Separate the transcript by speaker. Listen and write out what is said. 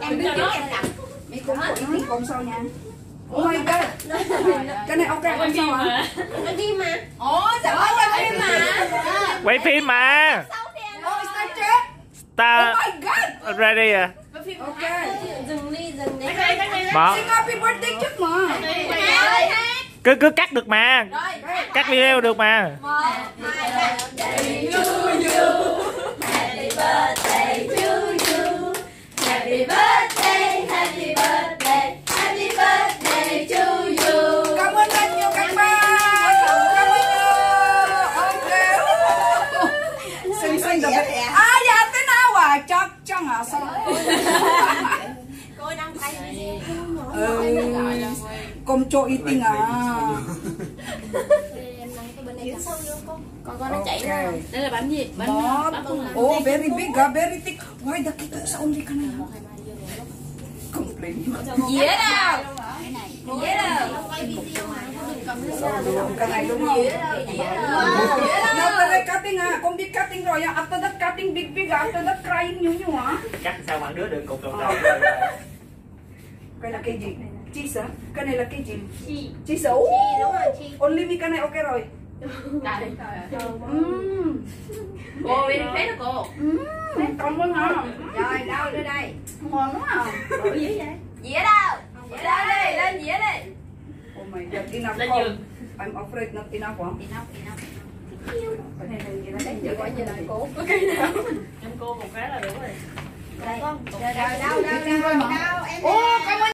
Speaker 1: em biết trước em cầm mấy của Yến còn sau nha? Oh my god Cái này ok không sao hả?
Speaker 2: Nó đi mà.
Speaker 1: Ồ sao ơi quay phim mà?
Speaker 3: Quay phim mà.
Speaker 1: Oh is that true? Oh
Speaker 3: ta
Speaker 1: my god!
Speaker 3: ready à?
Speaker 1: Ok.
Speaker 2: Dừng đi dừng đi.
Speaker 3: Bỏ.
Speaker 1: Sing happy birthday trước mà.
Speaker 3: Cứ cứ cắt được mà. Cắt video được mà
Speaker 2: Happy birthday, happy birthday, happy birthday to you.
Speaker 1: Cảm ơn rất nhiều các bạn. Cảm ơn nhiều. Ok. Xinh xinh đặc biệt À dạ thế nào à? Chắc chắc à sao
Speaker 2: Cô đang tay
Speaker 1: Ừ. Công cho eating à.
Speaker 2: Con con nó chạy
Speaker 1: Ok.
Speaker 4: Đây là bánh gì? Bánh
Speaker 1: Oh, very big, ah, very thick. Why the kita sa only ka na? Complain.
Speaker 2: Dĩa đâu Dĩa đâu
Speaker 1: Cái này đúng không? Now pala cutting ah. Kung big cutting rồi, ah, after that cutting big big, ah, after that crying nyu nyu ah.
Speaker 3: cắt sao mà đứa đừng cục đầu đầu
Speaker 1: Cái là cái gì? Cheese ah? Cái này là cái gì?
Speaker 2: Chi
Speaker 1: Cheese.
Speaker 2: Đúng rồi chi
Speaker 1: Only me cái này ok rồi. Mm.
Speaker 4: Cô bên phép đó cô.
Speaker 1: Mm. Cảm ơn ha.
Speaker 2: Rồi đâu đưa đây?
Speaker 1: Ngon quá à.
Speaker 2: Dĩa đâu? Dĩa đâu đi lên dĩa đi.
Speaker 1: Oh my god, enough
Speaker 4: Lên
Speaker 1: không?
Speaker 4: giường.
Speaker 1: I'm afraid not enough quá. Cái này là gì đó?
Speaker 2: Giờ gọi giờ lại cố
Speaker 4: Em cô một cái là đủ rồi.
Speaker 2: Đây. Con Rồi đâu đâu đâu đâu em